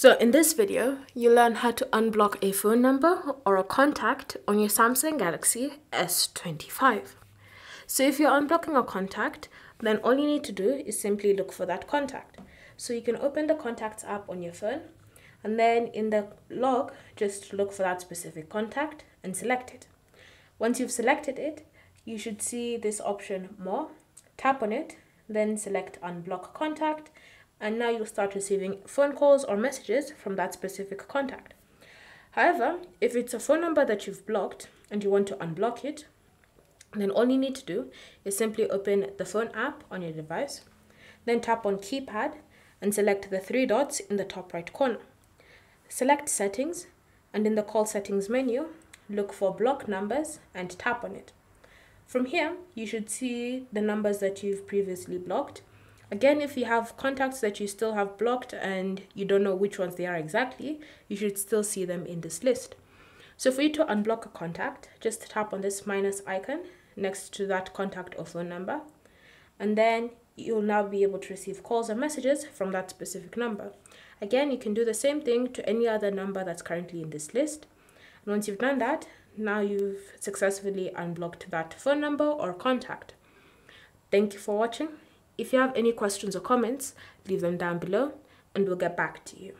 So in this video, you learn how to unblock a phone number or a contact on your Samsung Galaxy S25. So if you're unblocking a contact, then all you need to do is simply look for that contact. So you can open the contacts app on your phone and then in the log, just look for that specific contact and select it. Once you've selected it, you should see this option more, tap on it, then select unblock contact and now you'll start receiving phone calls or messages from that specific contact. However, if it's a phone number that you've blocked and you want to unblock it, then all you need to do is simply open the phone app on your device, then tap on keypad and select the three dots in the top right corner. Select settings and in the call settings menu, look for block numbers and tap on it. From here, you should see the numbers that you've previously blocked Again, if you have contacts that you still have blocked and you don't know which ones they are exactly, you should still see them in this list. So for you to unblock a contact, just tap on this minus icon next to that contact or phone number. And then you'll now be able to receive calls or messages from that specific number. Again, you can do the same thing to any other number that's currently in this list. And once you've done that, now you've successfully unblocked that phone number or contact. Thank you for watching. If you have any questions or comments, leave them down below and we'll get back to you.